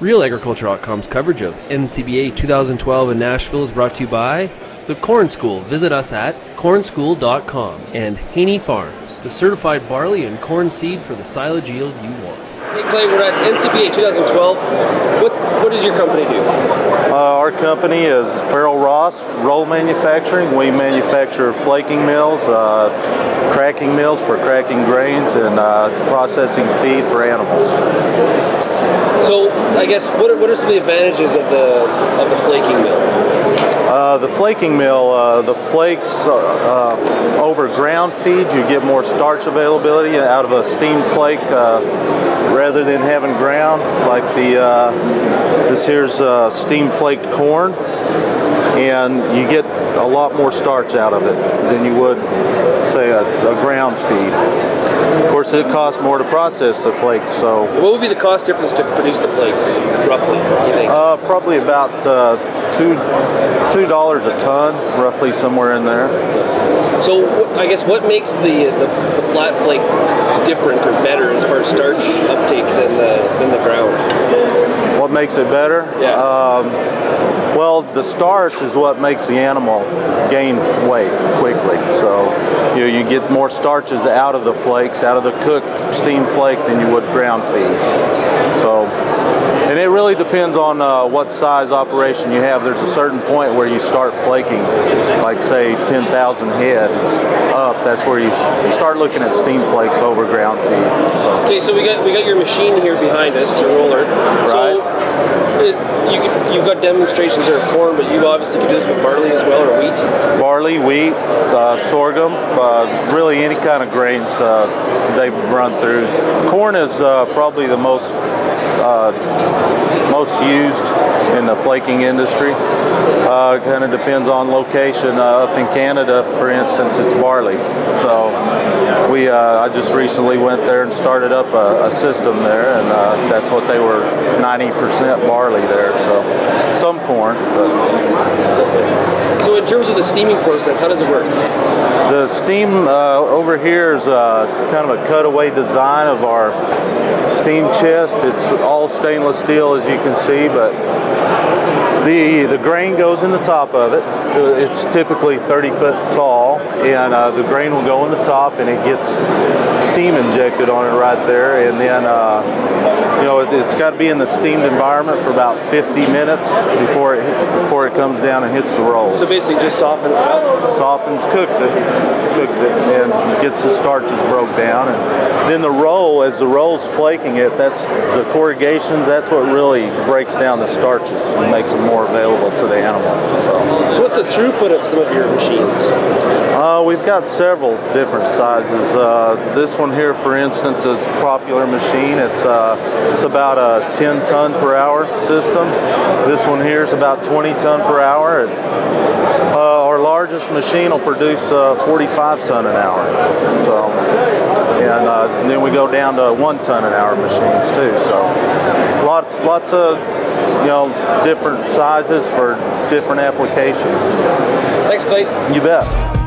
RealAgriculture.com's coverage of NCBA 2012 in Nashville is brought to you by the Corn School. Visit us at cornschool.com and Haney Farms, the certified barley and corn seed for the silage yield you want. Hey Clay, we're at NCBA 2012. What what does your company do? Uh, our company is Ferrell Ross Roll Manufacturing. We manufacture flaking mills, uh, cracking mills for cracking grains, and uh, processing feed for animals. I guess what are, what are some of the advantages of the of the flaking mill? Uh, the flaking mill, uh, the flakes uh, uh over ground feed, you get more starch availability out of a steam flake uh, rather than having ground. Like the uh, this here's steam flaked corn, and you get a lot more starch out of it than you would say a, a ground feed. Of course, it costs more to process the flakes. So, what would be the cost difference to produce the flakes, roughly? You think? Uh, probably about uh, two two dollars a ton, roughly somewhere in there. So, I guess what makes the, the, the flat flake different or better as far as starch uptake than the than the ground? What makes it better? Yeah. Um, well, the starch is what makes the animal gain weight quickly. So you, know, you get more starches out of the flakes, out of the cooked steam flake than you would ground feed. So, and it really depends on uh, what size operation you have. There's a certain point where you start flaking, like say 10,000 heads up. That's where you start looking at steam flakes over ground feed. So. Okay, so we got we got your machine here behind us, your roller. Right. So it, you could, you've got demonstrations there of corn, but you obviously can do this with barley as well, or wheat? Barley, wheat, uh, sorghum, uh, really any kind of grains uh, they've run through. Corn is uh, probably the most uh, most used in the flaking industry. Uh, kind of depends on location. Uh, up in Canada, for instance, it's barley. So we, uh, I just recently went there and started up a, a system there, and uh, that's what they were 90% barley there. So some corn. But. So in terms of the steaming process, how does it work? The steam uh, over here is uh, kind of a cutaway design of our steam chest. It's all stainless steel as you can see, but the, the grain goes in the top of it. It's typically 30 foot tall, and uh, the grain will go in the top, and it gets steam injected on it right there. And then, uh, you know, it, has got to be in the steamed environment for about 50 minutes before it before it comes down and hits the rolls. So basically, just softens it up. Softens, cooks it, cooks it, and gets the starches broke down. And then the roll, as the roll's flaking it, that's the corrugations. That's what really breaks down the starches and makes them more available to the animal. So, so what's the throughput of some of your machines? Uh, we've got several different sizes. Uh, this one here, for instance, is a popular machine. It's uh, it's about a 10 ton per hour system. This one here is about 20 ton per hour. Uh, our largest machine will produce uh, 45 ton an hour. So, and uh, then we go down to one ton an hour machines too. So, lots lots of you know, different sizes for different applications. Thanks, Clay. You bet.